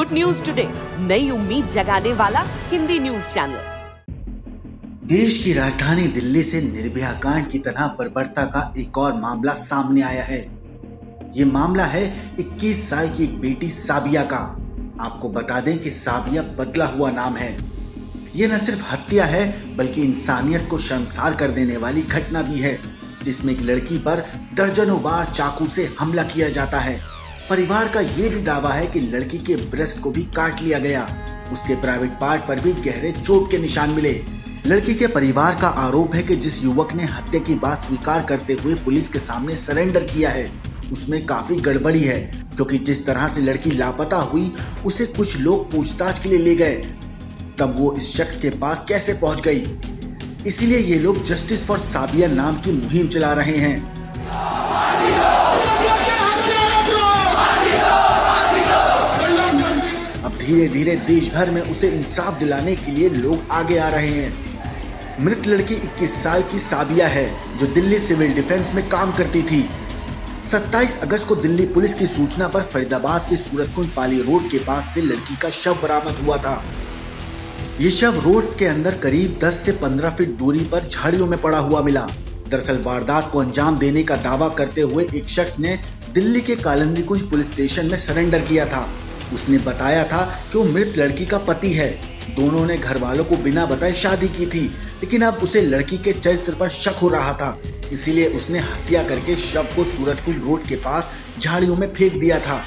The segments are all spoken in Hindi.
गुड न्यूज़ टुडे, नई उम्मीद जगाने वाला हिंदी न्यूज़ चैनल। देश की राजधानी दिल्ली से निर्भया कांड की तरह बर्बरता का एक और मामला सामने आया है। ये मामला है 21 साल की एक बेटी साबिया का। आपको बता दें कि साबिया बदला हुआ नाम है। ये न सिर्फ़ हत्या है, बल्कि इंसानियत को शर्मसार कर देने वाली घटना भी है, जिसमें एक लड़की पर दर्जनों बार चाकू से हमला किया जाता है। परिवार का ये भी दावा है कि लड़की के ब्रेस्ट को भी काट लिया गया। उसके प्राइवेट पार्ट पर भी गहरे चोट के निशान मिले। लड़की के परिवार का आरोप है कि जिस युवक ने हत्या की बात स्वीकार करते हुए पुलिस के सामने सरेंडर किया है, उसमें काफ़ी गड़बड़ी है, क्योंकि जिस तरह से लड़की लापता हुई, उसे कुछ लोग पूछताछ के लिए ले गए। तब वो इस शख्स के पास कैसे पहुँच गई? इसीलिए ये लोग जस्टिस फॉर साबिया नाम की मुहिम चला रहे हैं। धीरे धीरे देश भर में उसे इंसाफ दिलाने के लिए लोग आगे आ रहे हैं। मृत लड़की 21 साल की साबिया है, जो दिल्ली सिविल डिफेंस में काम करती थी। 27 अगस्त को दिल्ली पुलिस की सूचना पर फरीदाबाद के सूरतकुंड पाली रोड के पास से लड़की का शव बरामद हुआ था। ये शव रोड के अंदर करीब 10 से 15 फीट दूरी पर झाड़ियों में पड़ा हुआ मिला। दरअसल वारदात को अंजाम देने का दावा करते हुए एक शख्स ने दिल्ली के कालंदी कुंज पुलिस स्टेशन में सरेंडर किया था। उसने बताया था कि वो मृत लड़की का पति है। दोनों ने घर वालों को बिना बताए शादी की थी, लेकिन अब उसे लड़की के चरित्र पर शक हो रहा था। इसीलिए उसने हत्या करके शव को सूरजकुंड रोड के पास झाड़ियों में फेंक दिया था।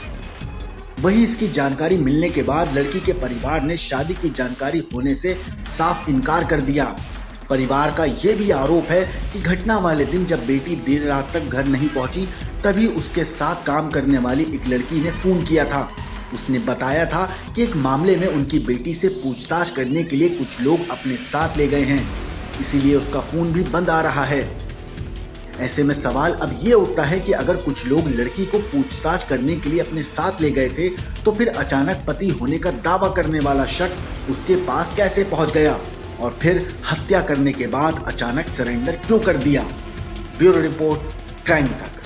वहीं इसकी जानकारी मिलने के बाद लड़की के परिवार ने शादी की जानकारी होने से साफ़ इनकार कर दिया। परिवार का यह भी आरोप है कि घटना वाले दिन जब बेटी देर रात तक घर नहीं पहुँची, तभी उसके साथ काम करने वाली एक लड़की ने फ़ोन किया था। उसने बताया था कि एक मामले में उनकी बेटी से पूछताछ करने के लिए कुछ लोग अपने साथ ले गए हैं। इसीलिए उसका फ़ोन भी बंद आ रहा है। ऐसे में सवाल अब ये उठता है कि अगर कुछ लोग लड़की को पूछताछ करने के लिए अपने साथ ले गए थे तो फिर अचानक पति होने का दावा करने वाला शख्स उसके पास कैसे पहुँच गया? और फिर हत्या करने के बाद अचानक सरेंडर क्यों कर दिया? ब्यूरो रिपोर्ट, क्राइम तक